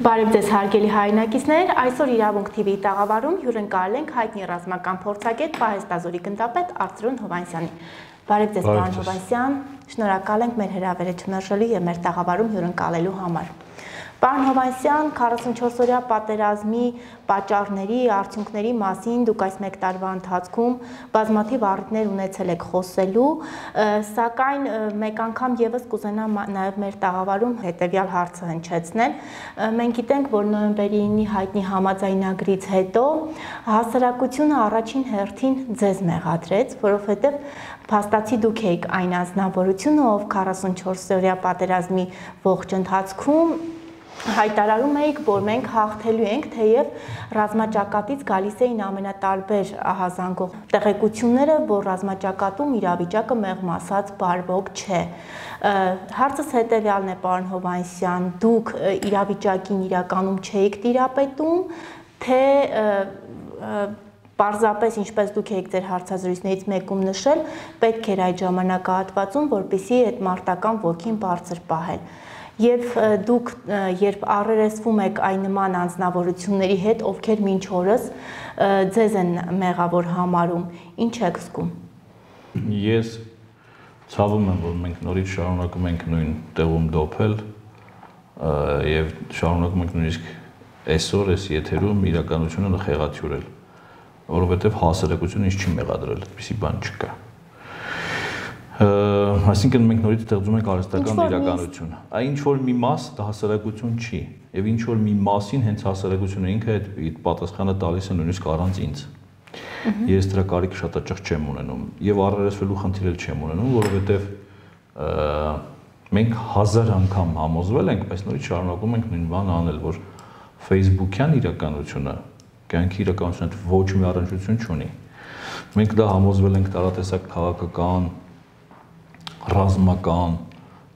Բարև ձեզ հարգելի հայրենակիցներ, այսօր Իրավունք TV-ի տաղավարում հյուրընկալել ենք հայտնի ռազմական փորձագետ Պահեստազորի գնդապետ Արծրուն Հովանեսյանին։ Բարև ձեզ, պարոն Հովանեսյան, շնորհակալ ենք մեր հրավերը չմերժելու եւ մեր տաղավարում հյուրընկալելու համար։ Պարոն Հովանեսյան 44-օրյա պատերազմի պատճառների, արդյունքների մասին դուք այս 1 տարվա ընթացքում բազմաթիվ առիթներ ունեցել եք խոսելու, սակայն մեկ անգամ եւս կուզենամ նաեւ մեր տաղավարում հետեւյալ հարցը հնչեցնել։ Մենք գիտենք, որ նոյեմբերի 9-ի հայտնի համաձայնագրից հետո հասարակությունը առաջին հերթին ձեզ մեղադրեց, որովհետեւ փաստացի դուք եք այն անznավորությունը, ով 44-օրյա պատերազմի ողջ ընթացքում հայտարարում էիք, որ մենք հաղթելու ենք, թեև ռազմաճակատից գալիս էին ամենատարբեր ահազանգող տեղեկությունները, որ ռազմաճակատում իրավիճակը մեղմ ասած բարվոք չէ։ Հարցս հետեւյալն է, պարոն Հովանեսյան, դուք իրավիճակին իրականում չէիք տիրապետում, թե Պարզապես ինչպես դուք եք ձեր հարցազրույցներից մեկում նշել, պետք էր այդ ժամանակահատվածում, որպիսի այդ մարտական ոգին բարձր պահել եւ դուք երբ առերեսվում եք այն նման անznավորությունների հետ, ովքեր մինչ օրս ձեզ են մեղավոր համարում, ինչ եք զգում։ Ես ցավում եմ, որ մենք նորից շարունակում ենք նույն տեղում դոփել եւ շարունակում ենք նույնիսկ այսօր այս եթերում իրականությունը խեղաթյուրել, որովհետեւ հասարակությունը ինչ չի մեղադրել, այդպիսի բան չկա այսինքն մենք նորից ստեղծում ենք արհեստական իրականություն։ Այ ինչ որ մի մաս դա հասարակություն չի, եւ ինչ որ մի մասին հենց հասարակությունը ինքը այդ պատասխանը տալիս է նույնիսկ առանց ինձ։ Ես դրա կարիք շատ հաճախ չեմ ունենում եւ առերեսվելու խնդիր էլ չեմ ունենում, որովհետեւ մենք հազար անգամ համոզվել ենք, բայց նորից շարունակում ենք նույն բանը անել, որ Facebook-յան իրականությունը կյանքի իրականությունը ոչ մի առնչություն չունի։ Մենք դա համոզվել ենք տարատեսակ քաղաքական ռազմական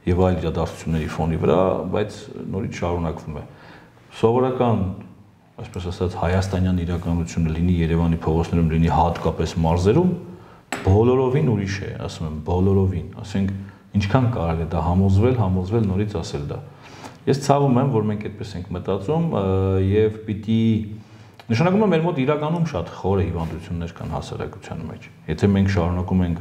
եւ այլ իրադարձությունների ֆոնի վրա, բայց նորից շարունակվում է։ Սովորական, այսպես ասած, հայաստանյան իրականությունը լինի Երևանի փողոցներում, լինի հատկապես մարզերում, բոլորովին ուրիշ է, ասում եմ, բոլորովին, ասենք, ինչքան կարելի է դա համոզվել, համոզվել նորից ասել դա։ Ես ցավում եմ, որ մենք այդպես ենք մտածում եւ պիտի Նշանակում է մեր մոտ իրականում շատ խորը հիվանդություններ կան հասարակության մեջ։ Եթե մենք շարունակում ենք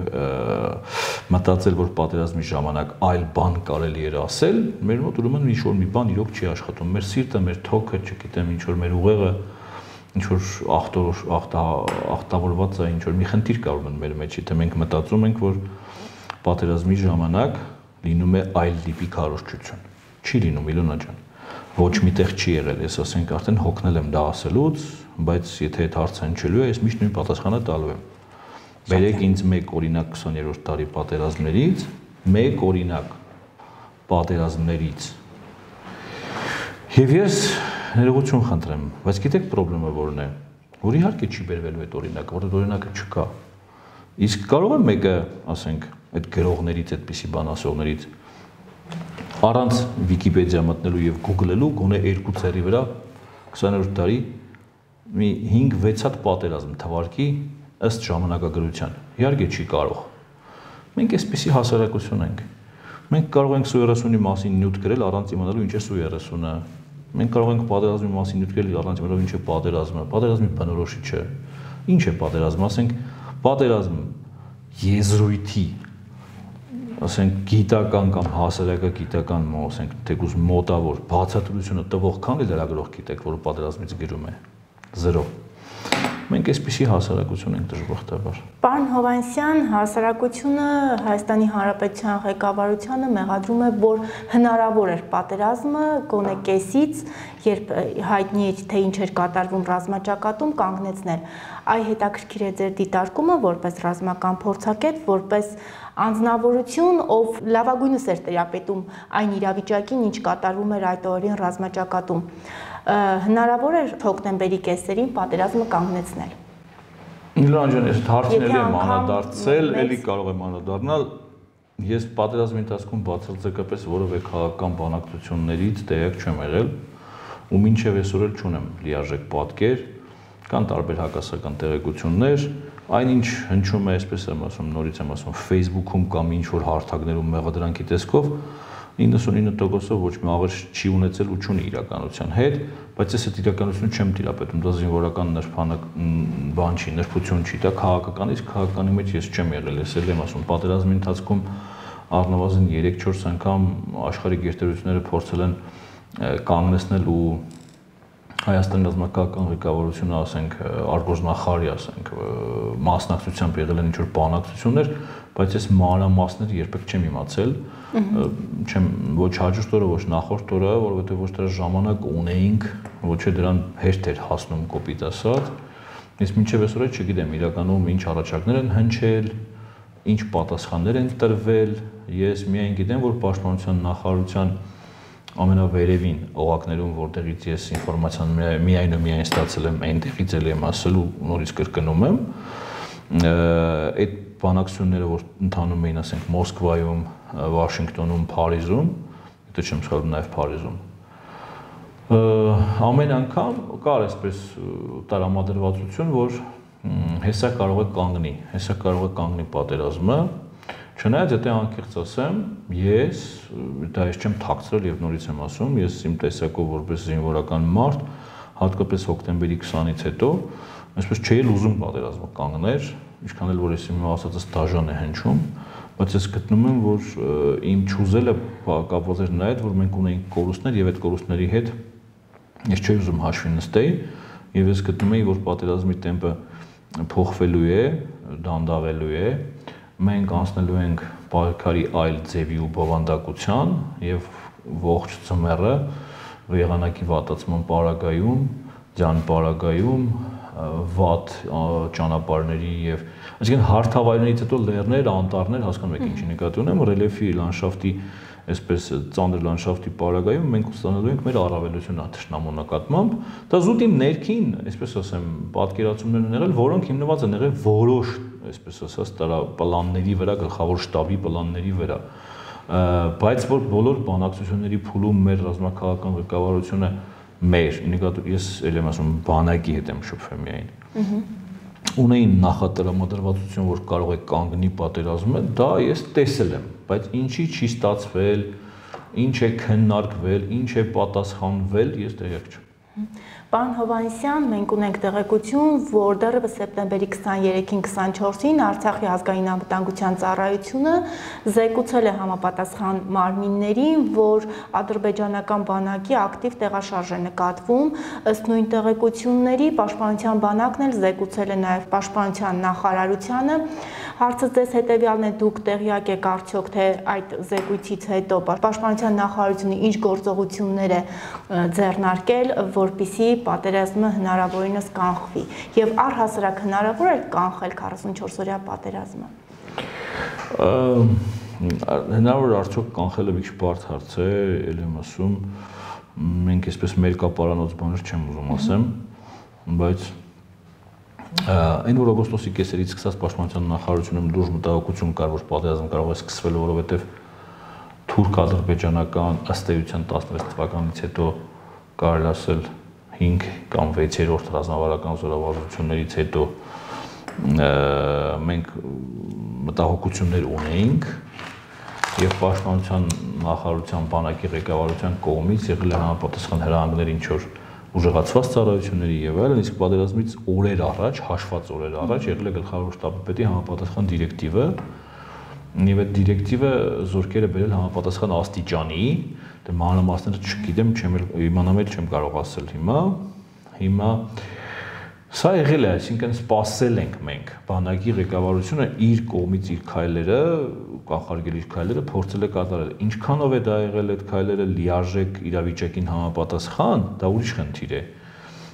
մտածել, որ պատերազմի ժամանակ այլ բան կարելի էր ասել, մեր մոտ ուրեմն ինչ որ մի բան իրոք չի աշխատում։ Մեր սիրտը, մեր թոքը, չգիտեմ, ինչ որ մեր ուղեղը ինչ որ ախտոր ախտավորված է, ինչ որ մի խնդիր կա ուրեմն մեր մեջ, եթե մենք մտածում ենք, որ պատերազմի ժամանակ լինում է այլ տիպի քարոշչություն։ Չի լինում, Իլոնա ջան ոչ միտեղ չի եղել, ես ասենք արդեն հոգնել եմ դա ասելուց, բայց եթե այդ հարցը հնչելու է, ես միշտ նույն պատասխանը տալու եմ։ Բերեք ինձ մեկ օրինակ 20-րդ տարի պատերազմներից, մեկ օրինակ պատերազմներից։ Եվ ես ներողություն խնդրեմ, բայց գիտեք խնդրեմը որն է։ Որ իհարկե չի բերվելու այդ օրինակը, որովհետեւ օրինակը չկա։ Իսկ կարող է մեկը, ասենք, այդ գրողներից, այդպիսի բան ասողներից առանց Վիկիպեդիա մտնելու եւ Google-ելու գոնե երկու ծերի վրա 20-րդ տարի մի 5-6 հատ պատերազմ թվարկի ըստ ժամանակագրության։ Իհարկե չի կարող։ Մենք այսպեսի հասարակություն ենք։ Մենք կարող ենք սու 30-ի մասին նյութ գրել առանց իմանալու ինչ է սու 30-ը։ Մենք կարող ենք պատերազմի մասին նյութ գրել առանց իմանալու ինչ է պատերազմը։ Պատերազմի բնորոշիչը։ Ինչ է պատերազմ, ասենք պատերազմ եզրույթի ասենք գիտական կամ հասարակագիտական, ասենք թեկուզ մոտավոր բացատրությունը տվող քանի լրագրող գիտեք, որ պատերազմից գրում է. 0 Մենք այսպիսի հասարակություն ենք դժբախտաբար։ Պարոն Հովանեսյան, հասարակությունը Հայաստանի Հանրապետության ղեկավարությանը մեղադրում է, որ հնարավոր էր պատերազմը գոնե կեսից, երբ հայտնի է թե ինչ էր կատարվում ռազմաճակատում, կանգնեցնել։ Այ հետաքրքիր է ձեր դիտարկումը որպես ռազմական փորձակետ, որպես անznավորություն, ով լավագույնս էր տիրապետում այն իրավիճակին, ինչ կատարվում էր այդ օրին ռազմաճակատում հնարավոր է հոկտեմբերի կեսերին պատերազմը կանգնեցնել։ Միլան ջան, ես հարցնել եմ անդրադարձել, ելի կարող եմ անդրադառնալ։ Ես պատերազմի ընթացքում բացարձակապես որևէ քաղաքական բանակցություններից տեղյակ չեմ եղել ու մինչև այսօր էլ չունեմ լիարժեք պատկեր, կան տարբեր հակասական տեղեկություններ, այնինչ հնչում է, այսպես եմ ասում, նորից եմ ասում, Facebook-ում կամ ինչ որ հարթակներում մեղադրանքի տեսքով, 99%-ով ոչ մի աղերս չի ունեցել ու չունի իրականության հետ, բայց ես այդ իրականությունը չեմ տիրապետում, դա զինվորական նրբանակ բան չի, նրբություն չի, դա քաղաքական, իսկ քաղաքանի մեջ ես չեմ եղել, ես էլ եմ ասում, պատերազմի ընթացքում առնվազն 3-4 անգամ աշխարհի գերտերությունները փորձել են կանգնեցնել ու Հայաստանի ռազմական ղեկավարությունը, ասենք, արգոզնախարի, ասենք, մասնակցությամբ եղել են ինչ-որ բանակցություններ, բայց ես մանրամասները երբեք չեմ իմացել, չեմ ոչ հաջորդ օրը, ոչ նախորդ օրը, որովհետև ոչ դրա ժամանակ ունեինք, ոչ է դրան հեշտ էր հասնում կոպիտ ասած։ Ես մինչև այսօր չգիտեմ իրականում ինչ առաջարկներ են հնչել, ինչ պատասխաններ են տրվել։ Ես միայն գիտեմ, որ պաշտպանության նախարարության ամենավերևին օղակներում, որտեղից ես ինֆորմացիան միայն ու միայն ստացել եմ, այնտեղից էլ եմ ասել ու նորից կրկնում եմ, այդ բանակցությունները, որ ընթանում էին, ասենք, Մոսկվայում, Վաշինգտոնում, Փարիզում, դա չեմ սխալվում, նաև Փարիզում, ամեն անգամ կար այսպես տարամադրվածություն, որ հեսա կարող է կանգնի, հեսա կարող է կանգնի պատերազմը, Չնայած եթե անկեղծ ասեմ, ես դա ես չեմ թաքցրել եւ նորից եմ ասում, ես իմ տեսակով որպես զինվորական մարդ, հատկապես հոկտեմբերի 20-ից հետո, այսպես չէի ուզում պատերազմը կանգներ, ինչքան էլ որ ես իմ ասածս դաժան է հնչում, բայց ես գտնում եմ, որ իմ ճուզելը կապված էր նա հետ, որ մենք ունեինք կորուստներ եւ այդ կորուստների հետ ես չէի ուզում հաշվի նստեի եւ ես գտնում էի, որ պատերազմի տեմպը փոխվելու է, դանդաղելու է, մենք անցնելու ենք պայքարի այլ ձևի ու բովանդակության եւ ողջ ծմերը եղանակի վատացման պարագայում, ջան պարագայում վատ ճանապարհների եւ այսինքն հարթավայրներից հետո լեռներ, անտառներ, հասկանում եք ինչի նկատի ունեմ, ռելիեֆի, լանդշաֆտի այսպես ծանր լանդշաֆտի պարագայում մենք ստանալու ենք մեր առավելությունը թշնամու նկատմամբ։ Դա զուտ իմ ներքին, այսպես ասեմ, պատկերացումներ են եղել, որոնք հիմնված են եղել որոշ, այսպես ասած, տարա պլանների վրա, գլխավոր շտաբի պլանների վրա բայց որ բոլոր բանակցությունների փուլում մեր ռազմաքաղաքական ղեկավարությունը մեր, նկատի ես ել եմ ասում բանակի հետ եմ շփվել միայն։ ունեին նախատրամադրվածություն, որ կարող է կանգնի պատերազմը, դա ես տեսել եմ, բայց ինչի չի ստացվել, ինչ է քննարկվել, ինչ է պատասխանվել, ես տեղյակ չեմ։ Պարոն Հովանեսյան, մենք ունենք տեղեկություն, որ դեռևս սեպտեմբերի 23-ին 24-ին Արցախի ազգային անվտանգության ծառայությունը զեկուցել է համապատասխան մարմիններին, որ ադրբեջանական բանակի ակտիվ տեղաշարժ է նկատվում։ Ըստ նույն տեղեկությունների Պաշտպանության բանակն էլ զեկուցել է նաև Պաշտպանության նախարարությանը Հարցը ձեզ հետեւյալն է, դուք տեղյակ եք արդյոք թե այդ զեկույցից հետո Պաշտպանության նախարարությունը ինչ գործողություններ է ձեռնարկել, որպիսի պատերազմը հնարավորինս կանխվի եւ առհասարակ հնարավոր է կանխել 44-օրյա պատերազմը։ Հնարավոր արդյոք կանխելը մի քիչ բարդ հարց է, ել եմ ասում, մենք այսպես մեր կապարանոց բաներ չեմ ուզում ասեմ, բայց այն որ օգոստոսի կեսերից սկսած պաշտպանության նախարարությունում լուրջ մտահոգություն կար, որ պատերազմ կարող է սկսվել, որովհետև թուրք-ադրբեջանական ըստ էության 16 թվականից հետո կարելի ասել 5 կամ 6-րդ ռազմավարական զորավարություններից հետո մենք մտահոգություններ ունեինք եւ պաշտպանության նախարարության բանակի ղեկավարության կողմից եղել են համապատասխան հրահանգներ ինչ որ ուժեղացված ծառայությունների եւ այլն, իսկ պատերազմից օրեր առաջ, հաշված օրեր առաջ եղել է գլխավոր շտաբի պետի համապատասխան դիրեկտիվը, եւ այդ դիրեկտիվը զորքերը բերել համապատասխան աստիճանի, դե մանրամասները չգիտեմ, չեմ իմանամ էլ չեմ կարող ասել հիմա։ Հիմա սա եղել է, այսինքն սпасել ենք մենք բանակի ղեկավարությունը իր կողմից իր քայլերը, կանխարգել իր քայլերը փորձել է կատարել։ Ինչքանով է դա եղել այդ քայլերը լիարժեք իրավիճակին համապատասխան, դա ուրիշ խնդիր է։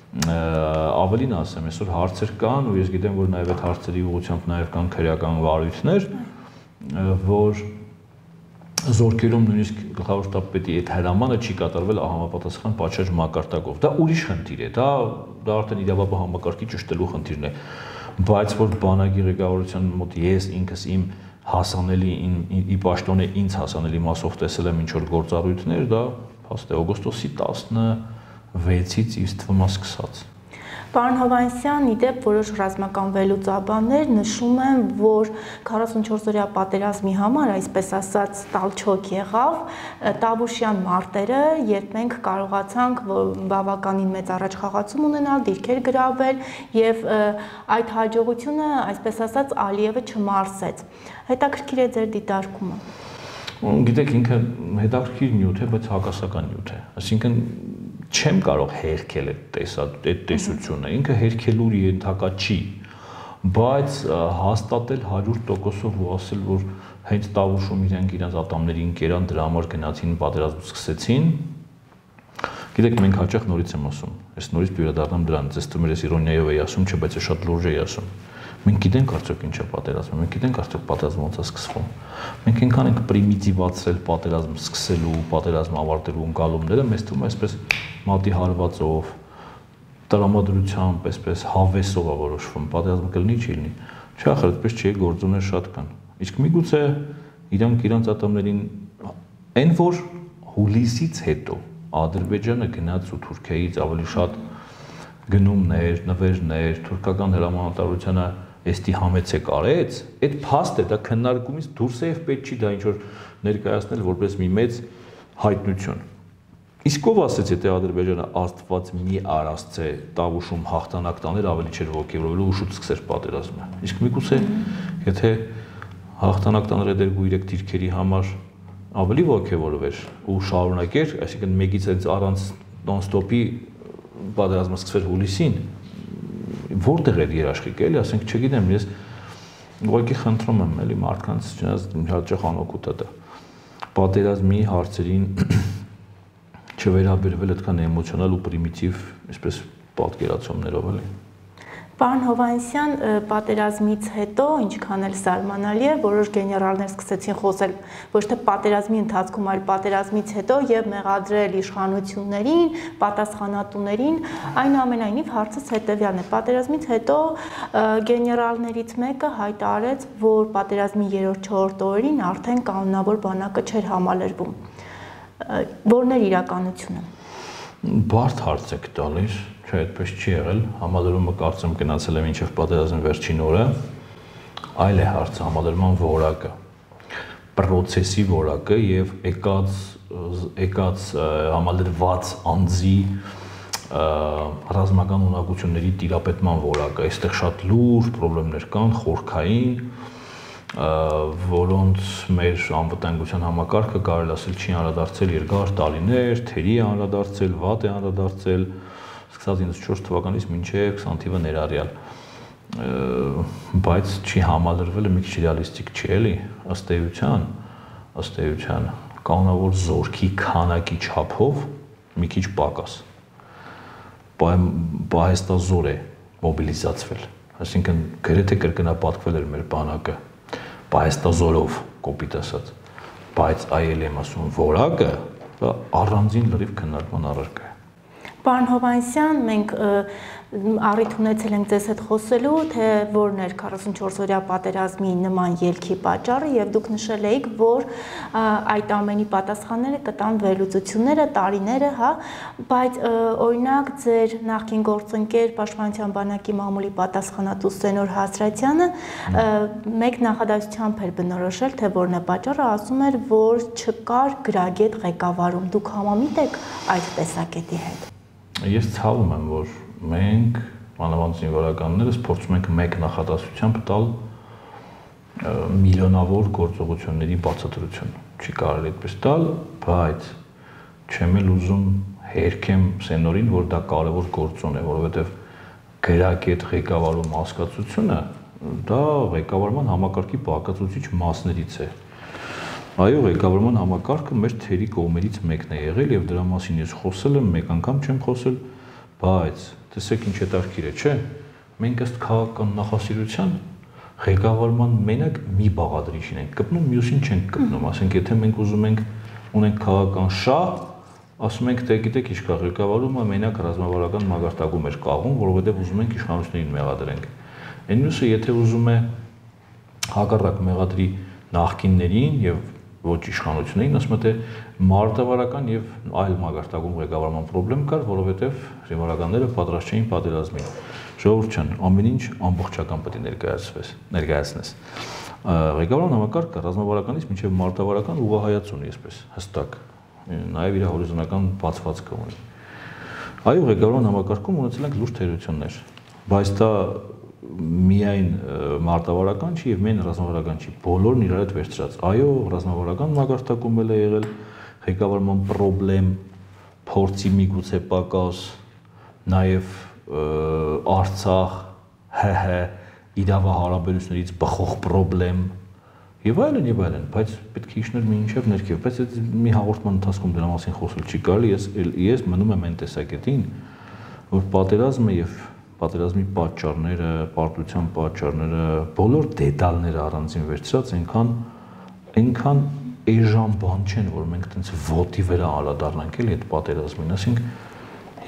Ա, ավելին ասեմ, այսօր հարցեր կան ու ես գիտեմ, որ նաև այդ հարցերի ուղղությամբ նաև կան քրեական վարույթներ, որ և, զորքերում նույնիսկ գլխավոր շտաբպետի այդ հրամանը չի կատարվել համապատասխան պատշաճ մակարդակով։ Դա ուրիշ խնդիր է, դա դա արդեն իրավապահ համակարգի ճշտելու խնդիրն է։ Բայց որ բանակի ղեկավարության մոտ ես ինքս իմ հասանելի ի պաշտոնե ինձ հասանելի մասով տեսել եմ ինչ որ գործառույթներ, դա փաստ է օգոստոսի 16-ից իսկ թվում է սկսած։ Պարոն Հովանեսյան, իդեպ որոշ ռազմական վերլուծաբաններ նշում են, որ 44-օրյա պատերազմի համար, այսպես ասած, տալչոկ եղավ Տավուշյան մարտերը, երբ մենք կարողացանք բավականին մեծ առաջխաղացում ունենալ, դիրքեր գրավել եւ այդ հաջողությունը, այսպես ասած, Ալիևը չմարսեց։ Հետաքրքիր է ձեր դիտարկումը գիտեք ինքը հետաքրքիր նյութ է, բայց հակասական նյութ է։ Այսինքն չեմ կարող հերքել այդ տեսա այդ տեսությունը։ Ինքը հերքելու ենթակա չի, բայց հաստատել 100%-ով ու ասել, որ հենց Տավուշում իրենք իրենց ատամներին կերան, դրա համար գնացին պատերազմ սկսեցին։ Գիտեք, մենք հաճախ նորից եմ ասում։ Այս նորից դուրադառնամ դրան, ես թվում է ես իրոնիայով էի ասում, չէ, բայց է շատ լուրջ էի ասում։ Մենք գիտենք արդյոք ինչ է պատերազմը, մենք գիտենք արդյոք պատերազմը ոնց է սկսվում։ Մենք այնքան ենք պրիմիտիվացրել պատերազմ սկսելու, պատերազմ ավարտելու ընկալումները, մեզ թվում է այսպես մատի հարվածով, տրամադրությամբ, այսպես հավեսով է որոշվում, պատերազմը կլինի, չի լինի։ Չէ, ախր այդպես չի, գործոններ շատ կան։ Իսկ միգուցե իրանք իրանց ատամներին այն որ հուլիսից հետո Ադրբեջանը գնաց ու Թուրքիայից ավելի շատ գնումներ, նվերներ, թուրքական հրամանատարությունը էստի համեցեք արեց, այդ փաստ է, դա քննարկումից դուրս է եւ պետք չի դա ինչ որ ներկայացնել որպես մի մեծ հայտնություն։ Իսկ ով ասեց, եթե Ադրբեջանը աստված մի արածցե Տավուշում հաղթանակ տաներ, ավելի չէր ողջևորելու ու շուտ սկսեր պատերազմը։ Իսկ միգուցե եթե հաղթանակ տաներ դեր 3 դիրքերի համար ավելի ողջևորվեր ու շարունակեր, այսինքն մեկից հենց առանց non-stop-ի պատերազմը սկսվեր հուլիսին, որտեղ էր երաշխիքը, էլի, ասենք, չգիտեմ, ես ուղղակի խնդրում եմ էլի մարդկանց, չնայած հաճախ անօգուտ է դա։ Պատերազմի հարցերին չվերաբերվել այդքան էմոցիոնալ ու պրիմիտիվ, այսպես պատկերացումներով էլի։ Պարոն Հովանեսյան, պատերազմից հետո ինչքան էլ զարմանալի է, որոշ գեներալներ սկսեցին խոսել ոչ թե պատերազմի ընթացքում, այլ պատերազմից հետո եւ մեղադրել իշխանություններին, պատասխանատուներին, այնուամենայնիվ հարցս հետեւյալն է. պատերազմից հետո գեներալներից մեկը հայտարարեց, որ պատերազմի 3-4 օրերին արդեն կանոնավոր բանակը չէր համալրվում։ Որն էր իրականությունը։ Բարդ հարց եք տալիս Չէ, այդպես չի եղել։ Համալրումը կարծեմ գնացել է մինչև պատերազմի վերջին օրը։ Այլ է հարցը համալրման որակը, process-ի որակը եւ եկած եկած համալրված անձի ռազմական ունակությունների տիրապետման որակը։ Այստեղ շատ լուրջ խնդիրներ կան, խորքային, որոնց մեր անվտանգության համակարգը կարելի ասել չի անդրադարձել երկար տարիներ, թերի է անդրադարձել, վատ է անդրադարձել, սկսած 94 թվականից մինչև 20 թիվը ներառյալ բայց չի համալրվելը մի քիչ ռեալիստիկ չի էլի ըստ էության ըստ էության կանոնավոր զորքի քանակի չափով մի քիչ պակաս պահեստազոր է մոբիլիզացվել այսինքն գրեթե կրկնապատկվել էր մեր բանակը պահեստազորով կոպիտ ասած բայց այլ եմ ասում որակը առանձին լրիվ քննարկման առարկա Պարոն Հովանեսյան, մենք առիթ ունեցել ենք ձեզ հետ խոսելու, թե որն էր 44-օրյա պատերազմի նման ելքի պատճառը եւ դուք նշել եք, որ այդ ամենի պատասխանները կտան վերլուծությունները, տարիները, հա, բայց օրինակ ձեր նախկին գործընկեր Պաշտպանության բանակի մամուլի պատասխանատու Սենոր Հասրատյանը մեկ նախադասությամբ էր բնորոշել, թե որն է պատճառը, ասում էր, որ չկար գրագետ ղեկավարում։ Դուք համամիտ եք այդ տեսակետի հետ ես ցավում եմ, որ մենք մանավանդ զինվորականներս փորձում ենք մեկ նախադասությամբ տալ միլիոնավոր գործողությունների բացատրություն։ Չի կարելի այդպես տալ, բայց չեմ էլ ուզում հերքեմ սենորին, որ դա կարևոր գործոն է, որովհետև գրակետ ղեկավարում հասկացությունը դա ղեկավարման համակարգի բաղկացուցիչ մասներից է։ Այո, ղեկավարման համակարգը մեր թերի կողմերից մեկն է եղել եւ դրա մասին ես խոսել եմ, մեկ անգամ չեմ խոսել, բայց տեսեք ինչ հետաքրքիր է, չէ՞։ Մենք ըստ քաղաքական նախասիրության ղեկավարման մենակ մի բաղադրիչին ենք կպնում, մյուսին չենք կպնում, ասենք եթե մենք ուզում ենք ունենք քաղաքական շահ, ասում ենք թե գիտեք ինչ կա ղեկավարումը մենակ ռազմավարական մագարտակում էր կաղում, որովհետև ուզում ենք իշխանություններին մեղադրենք։ Այն մյուսը եթե ուզում է հակառակ մեղադրի նախկիններին եւ ոչ իշխանություններին, ասում է թե մարտավարական եւ այլ մագարտակում ղեկավարման խնդրեմ կար, որովհետեւ ռևոլյուցիաները պատրաստ չէին պատերազմին։ Ժողովուրդ չեն, ամեն ինչ ամբողջական պետք է ներկայացվես, ներկայացնես։ Ղեկավարման համակարգը ռազմավարականից մինչև մարտավարական ուղղահայաց ունի, այսպես հստակ։ Նաեւ իր հորիզոնական բացվածքը ունի։ Այո, ղեկավարման համակարգում ունեցել ենք լուրջ թերություններ, բայց դա միայն մարտավարական չի եւ միայն ռազմավարական չի, բոլորն իրար հետ վերցրած։ Այո, ռազմավարական մագարտակում էլ է եղել ղեկավարման խնդրեմ, փորձի միգուցե պակաս, նաեւ Արցախ, ՀՀ իրավահարաբերություններից բխող խնդրեմ եւ այլն եւ այլն, բայց պետք է իջնել մի ինչև ներքև, բայց այդ մի հաղորդման ընթացքում դրա մասին խոսել չի կարելի, ես ես մնում եմ այն տեսակետին, որ պատերազմը եւ պատերազմի պատճառները, պարտության պատճառները, բոլոր դետալները առանձին վերցրած այնքան այնքան էժան բան չեն, որ մենք տենց ոտի վրա ալադառնանք էլի այդ պատերազմին, ասենք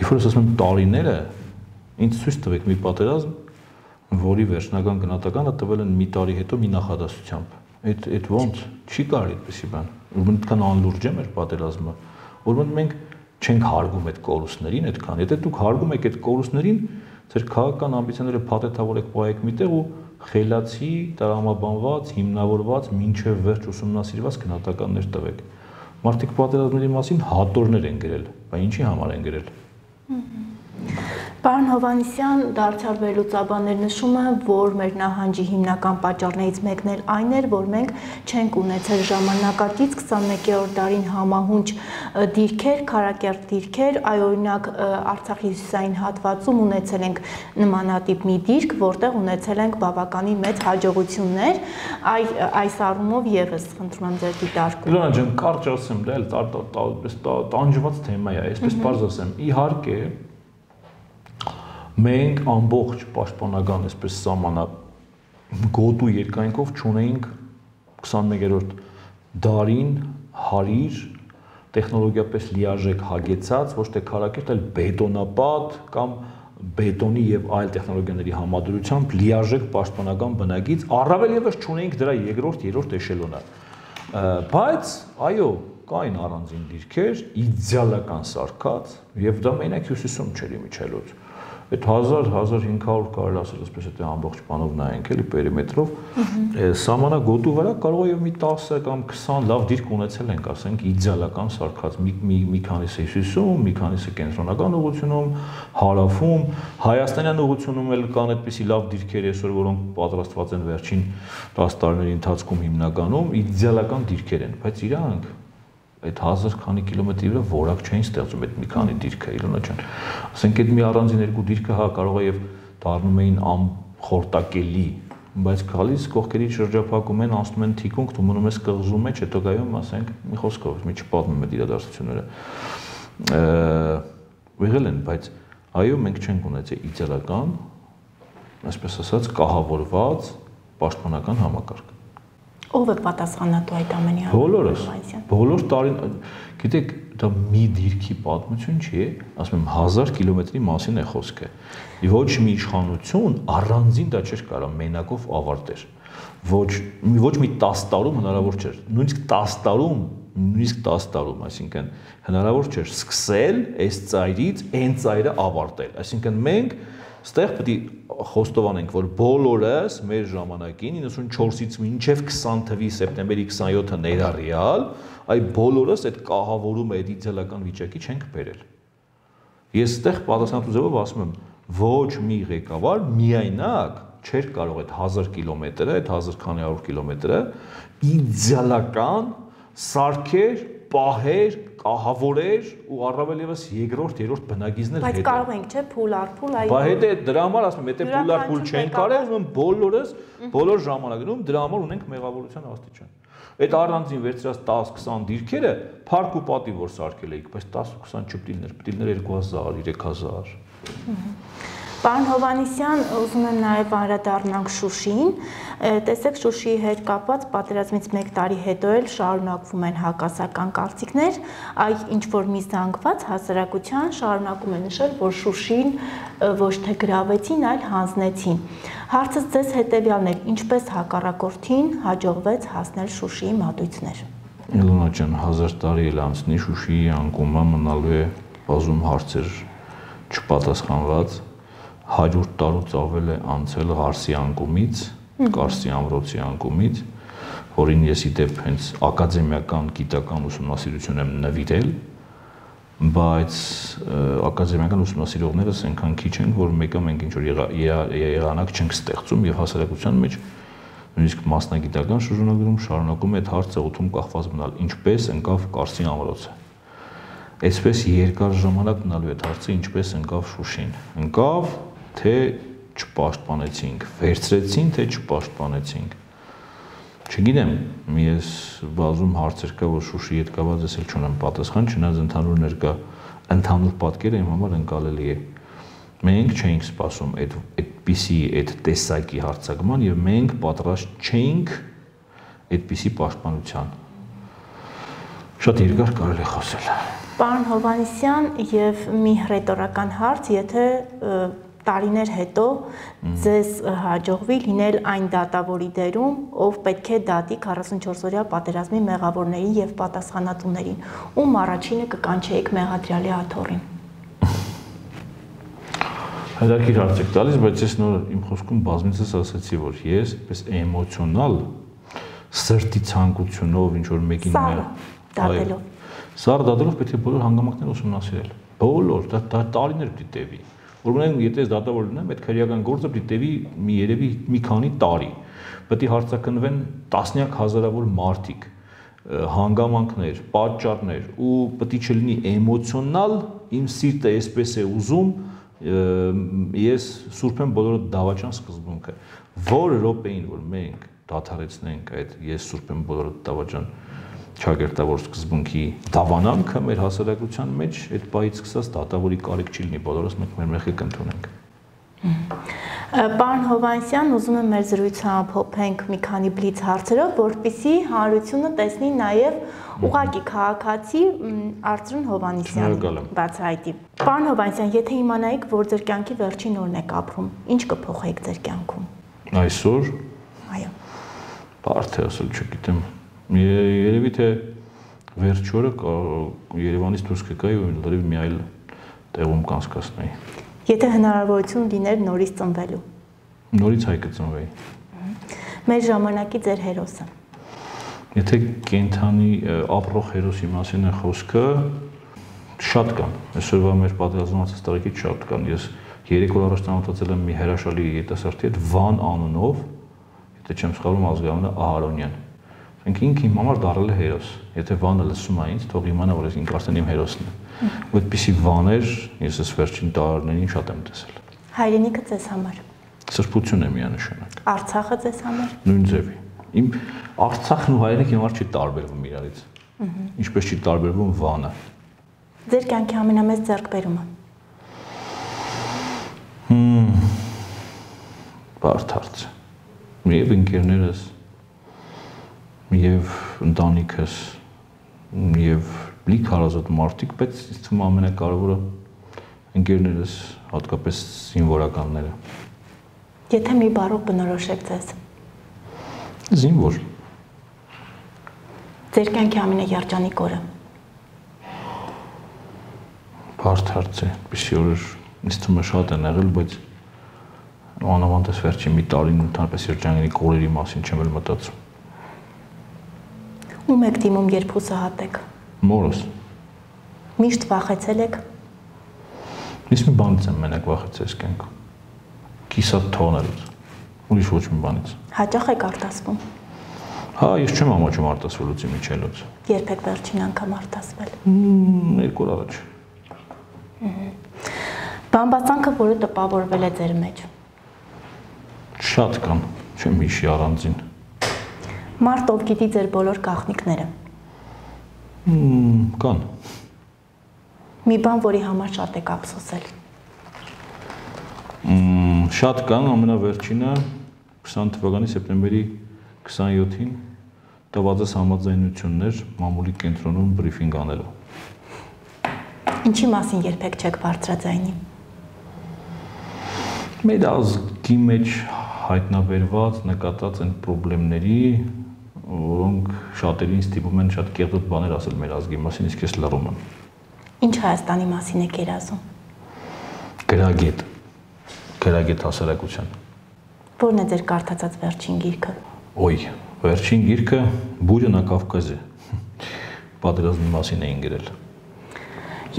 երբ որ ասում եմ տարիները, ինձ ցույց տվեք մի պատերազմ, որի վերջնական գնահատականը տվել են մի տարի հետո մի նախադասությամբ։ Այդ այդ ոնց չի կարելի այդպեսի բան։ Ուրեմն այդքան անլուրջ է մեր պատերազմը, որոնց մենք չենք հարգում այդ կորուստներին այդքան։ Եթե դուք հարգում եք այդ կորուստներին, ձեր քաղաքական ամբիցիաները փաթեթավորեք պահեք միտեղ ու խելացի, տրամաբանված, հիմնավորված, ինչև վերջ ուսումնասիրված գնահատականներ տվեք։ Մարդիկ պատերազմների մասին հատորներ են գրել, բայց ինչի համար են գրել։ Պարոն Հովանիսյան դարձյալ վերլուծաբաններ նշում է, որ մեր նահանջի հիմնական պատճառներից մեկն էլ այն էր, որ մենք չենք ունեցել ժամանակակից 21-րդ դարին համահունչ դիրքեր, քարակերտ դիրքեր, այ օրինակ Արցախի հյուսիսային հատվածում ունեցել ենք նմանատիպ մի դիրք, որտեղ ունեցել ենք բավականին մեծ հաջողություններ, այ այս առումով եւս խնդրում եմ ձեր դիտարկում։ Լորա ջան, կարճ ասեմ, դա էլ տանջված թեմա է, այսպես բարձ ասեմ։ Իհարկե, մենք ամբողջ պաշտպանական այսպես սահմանա գոտու երկայնքով ճունեինք 21-րդ դարին հարիր տեխնոլոգիապես լիարժեք հագեցած ոչ թե քարակերտ, այլ բետոնապատ կամ բետոնի եւ այլ տեխնոլոգիաների համադրությամբ լիարժեք պաշտպանական բնագիծ, առավել եւս ճունեինք դրա երկրորդ, երրորդ էշելոնը։ Բայց այո, կային առանձին դիրքեր, իդեալական սարքած եւ դա մենակ հյուսիսում չէր իմիջելոց այդ 1000 1500 կարելի ասել այսպես եթե ամբողջ բանով նայենք էլի պերիմետրով սահմանա գոտու վրա կարող է եւ մի 10 կամ 20 լավ դիրք ունեցել ենք ասենք իդեալական սարքած մի մի մի քանիսը հյուսիսում մի քանիսը կենտրոնական ուղությունում հարավում հայաստանյան ուղությունում էլ կան այդպիսի լավ դիրքեր այսօր որոնք պատրաստված են վերջին 10 տարիների ընթացքում հիմնականում իդեալական դիրքեր են բայց իրանք այդ 1000 քանի կիլոմետրի վրա որակ չէին ստեղծում այդ մի քանի դիրքը Իլոնա ջան։ Ասենք այդ մի առանձին երկու դիրքը հա կարող է եւ դառնում էին ամխորտակելի, բայց գալիս կողքերի շրջափակում են, անցնում են թիկունք, դու մնում ես կղզու մեջ, հետո գայում, ասենք, մի խոսքով, մի չպատմում է իրադարձությունները։ Եղել են, բայց այո, մենք չենք ունեցել իդեալական, այսպես ասած, կահավորված պաշտպանական համակարգ։ Ո՞վ է պատասխանատու այդ ամենի համար։ Բոլորս։ Բոլոր տարին, գիտեք, դա մի դիրքի պատմություն չի, ասում եմ 1000 կիլոմետրի մասին է խոսքը։ Ոչ մի իշխանություն առանձին դա չէր կարող մենակով ավարտել։ Ոչ ոչ մի 10 տարում հնարավոր չէր։ Նույնիսկ 10 տարում նույնիսկ 10 տարում, այսինքն հնարավոր չէր սկսել այս ծայրից այն ծայրը ավարտել։ Այսինքն մենք Ստեղ պետք է խոստովանենք, որ բոլորս մեր ժամանակին 94-ից մինչև 20 թվի սեպտեմբերի 27-ը ներառյալ, այ բոլորս այդ կահավորումը այդ իդեալական վիճակի չենք բերել։ Ես ստեղ պատասխանատու ձևով ասում եմ, ոչ մի ղեկավար միայնակ չէր կարող այդ 1000 կիլոմետրը, այդ 1000 քանի 100 կիլոմետրը իդեալական սարքեր, պահեր, կահավորեր ու առավել եւս երկրորդ, երրորդ բնագիզներ հետ։ Բայց կարող ենք, չէ, փուլ առ փուլ այո։ Բա հետո դրա համար ասում եմ, եթե փուլ առ փուլ չեն կարել, ուրեմն բոլորս բոլոր ժամանակներում դրա համար ունենք մեղավորության աստիճան։ Այդ առանձին վերցրած 10-20 դիրքերը փառք ու պատիվ որ սարքել էիք, բայց 10-20 չպտիլներ, պտիլներ 2000, 3000։ Պարոն Հովանիսյան, ուզում եմ նաև անդրադառնանք Շուշիին։ Տեսեք, Շուշիի հետ կապված պատերազմից 1 տարի հետո էլ շարունակվում են հակասական կարծիքներ, այ ինչ որ մի զանգված հասարակության շարունակում է նշել, որ Շուշին ոչ թե գրավեցին, այլ հանձնեցին։ Հարցս ձեզ հետևյալն է. ինչպես հակառակորդին հաջողվեց հասնել Շուշիի մատույցներ։ Իլոնա ջան, 1000 տարի էլ անցնի Շուշիի անկումը մնալու է բազում հարցեր չպատասխանված 100 տարուց ավել է անցել Ղարսի անկումից, Կարսի ամրոցի անկումից, որին ես իդեպ հենց ակադեմիական գիտական ուսումնասիրություն եմ նվիրել, բայց ակադեմիական ուսումնասիրողներս այնքան քիչ են, որ մեկը մենք ինչ որ եղանակ չենք ստեղծում եւ հասարակության մեջ նույնիսկ մասնագիտական շրջանագրում շարունակում է այդ հարցը ուտում կախված մնալ, ինչպես ընկավ Կարսի ամրոցը։ Այսպես երկար ժամանակ մնալու այդ հարցը ինչպես ընկավ Շուշին։ Ընկավ, թե չպաշտպանեցինք, վերցրեցին, թե չպաշտպանեցինք։ Չգիտեմ, ես բազում հարցեր կա, որ Շուշի հետ կապված ես էլ չունեմ պատասխան, չնայած ընդհանուր ներկա ընդհանուր պատկերը իմ համար ընկալելի է։ Մենք չէինք սպասում այդ այդպիսի այդ տեսակի հարցակման եւ մենք պատրաստ չէինք այդպիսի պաշտպանության։ Շատ երկար կարելի խոսել։ Պարոն Հովանեսյան եւ մի ռետորական հարց, եթե տարիներ հետո ձեզ հաջողվի լինել այն դատավորի դերում, ով պետք է դատի 44-օրյա պատերազմի մեղավորներին եւ պատասխանատուներին, ում առաջինը կկանչեիք մեղադրյալի աթոռին։ Հետաքրքիր հարց եք տալիս, բայց ես նոր իմ խոսքում բազմիցս ասացի, որ ես այպես էմոցիոնալ սրտի ցանկությունով ինչ որ մեկին մեղ դատելով Սար դատելով պետք է բոլոր հանգամանքները ուսումնասիրել։ Բոլոր, դա տարիներ պիտի տևի Ուրեմն եթե ես դատավոր լինեմ, այդ քրեական գործը պիտի տևի մի երևի մի քանի տարի։ Պետք է հարցակնվեն տասնյակ հազարավոր մարդիկ, հանգամանքներ, պատճառներ ու պետք է չլինի էմոցիոնալ, իմ սիրտը այսպես է ուզում, ես սուրբ եմ բոլորը դավաճան սկզբունքը։ Որ րոպեին որ մենք դադարեցնենք այդ ես սուրբ եմ բոլորը դավաճան ճակերտավոր սկզբունքի դավանանքը մեր հասարակության մեջ այդ պայից սկսած դատավորի կարիք չի լինի, բոլորս մենք մեր մեղքը կընդունենք։ Պարոն Հովանեսյան, ուզում եմ մեր զրույցը ամփոփենք մի քանի բլից հարցերով, որպիսի հանրությունը տեսնի նաև ուղակի քաղաքացի Արծրուն Հովանեսյանի բացահայտի։ Պարոն Հովանեսյան, եթե իմանայիք, որ ձեր կյանքի վերջին օրն եք ապրում, ինչ կփոխեիք ձեր կյանքում։ Այսօր։ Այո։ Բարդ է ասել, չգիտեմ Երևի թե վերջ օրը Երևանից դուրս կգայի ու լրիվ մի այլ տեղում կանցկացնեի։ Եթե հնարավորություն լիներ նորից ծնվելու։ Նորից հայ կծնվեի։ Մեր ժամանակի ձեր հերոսը։ Եթե կենթանի ապրող հերոսի մասին է խոսքը, շատ կան։ Այսօրվա մեր պատերազմացած տարեկից շատ կան։ Ես 3 օր առաջ ծանոթացել եմ մի հրաշալի երիտասարդի հետ Վան անունով, եթե չեմ սխալվում ազգանունը Ահարոնյան Ինք ինքը իմ համար դարել է հերոս։ Եթե Վանը լսում է ինձ, թող իմանա, որ ես ինքը արդեն իմ հերոսն է։ Ու այդպիսի Վաներ ես ես վերջին տարիներին շատ եմ տեսել։ Հայրենիքը ձեզ համար։ Սրբություն է միանշանակ։ Արցախը ձեզ համար։ Նույն ձևի։ Իմ Արցախն ու հայրենիքը իմ համար չի տարբերվում իրարից։ Ինչպես չի տարբերվում Վանը։ Ձեր կյանքի ամենամեծ ձեռքբերումը։ Հմ։ Բարդ հարց։ Միև ընկերներս եւ ընտանիքս եւ լիք հարազատ մարդիկ, բայց ինձ թվում ամենակարևորը ընկերներս, հատկապես զինվորականները։ Եթե մի բառով բնորոշեք ձեզ։ Զինվոր։ Ձեր կյանքի ամենաերջանիկ օրը։ Բարդ հարց է։ Բիսի օրեր ինձ թվում է շատ են եղել, բայց անավանդ էս վերջին մի տարին ընդհանրապես երջանիկ օրերի մասին չեմ էլ մտածում։ Ում եք դիմում, երբ հուսահատ եք։ Մորս։ Միշտ վախեցել եք։ Իսկ մի բանից եմ մենակ վախեցել ես կյանքում։ Կիսատ թողնելուց։ Ուրիշ ոչ մի բանից։ Հաճախ եք արտասվում։ Հա, ես չեմ ամաչում արտասվելուց միջելուց։ Երբ եք վերջին անգամ արտասվել։ Երկու օր առաջ։ Բամբասանքը, որը տպավորվել է ձեր մեջ։ Շատ կան, չեմ հիշի առանձին Մարդ ով գիտի ձեր բոլոր գաղտնիքները։ Կան։ Մի բան, որի համար շատ եք ափսոսել։ Շատ կան, ամենավերջինը 20 թվականի սեպտեմբերի 27-ին տվածես համաձայնություններ մամուլի կենտրոնում բրիֆինգ անելու։ Ինչի մասին երբեք չեք բարձրաձայնի։ Մեր ազգի մեջ հայտնաբերված նկատած այն խնդիրների որոնք շատերին ստիպում են շատ կեղտոտ բաներ ասել մեր ազգի մասին, իսկ ես լռում եմ։ Ինչ Հայաստանի մասին եք երազում։ Գրագետ։ Գրագետ հասարակության։ Որն է ձեր կարդացած վերջին գիրքը։ Ոյ, վերջին գիրքը Բուրը նա Կովկասի։ Պատերազմի մասին էին գրել։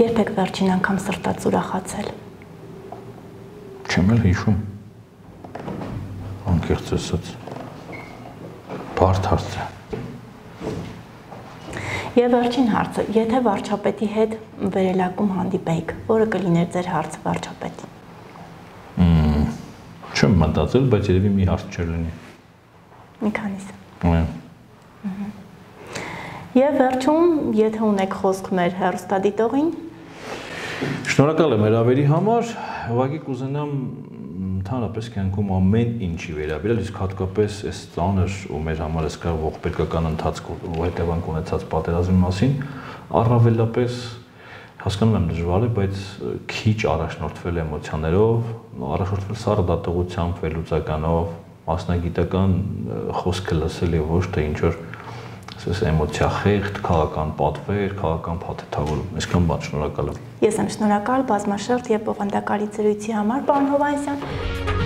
Երբ եք վերջին անգամ սրտած ուրախացել։ Չեմ էլ հիշում։ Անկեղծ ասած։ Բարդ հարց է։ Եվ վերջին հարցը, եթե վարչապետի հետ վերելակում հանդիպեիք, որը կլիներ ձեր հարցը վարչապետին։ Չեմ մտածել, բայց երևի մի հարց չէր լինի։ Մի քանիսը։ Այո։ Եվ վերջում, եթե ունեք խոսք մեր հերոստադիտողին, Շնորհակալ եմ հրավերի համար։ Ուղղակի կուզենամ ընդհանրապես կյանքում ամեն ինչի վերաբերել, իսկ հատկապես այս ծանր ու մեր համար այս կարող ողբերգական ընթացք ու հետևանք ունեցած պատերազմի մասին առավելապես հասկանում եմ դժվար է, բայց քիչ առաջնորդվել էմոցիաներով, առաջնորդվել սառը դատողությամբ, վերլուծականով, մասնագիտական խոսքը լսել եւ ոչ թե ինչ որ ասես էմոցիա խեղդ, քաղաքական պատվեր, քաղաքական փաթեթավորում։ Այսքան բան շնորհակալ եմ։ ես եմ շնորհակալ բազմաշերտ եւ բովանդակալի ծրույցի համար, պարոն Հովանեսյան։